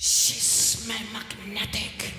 She's magnetic.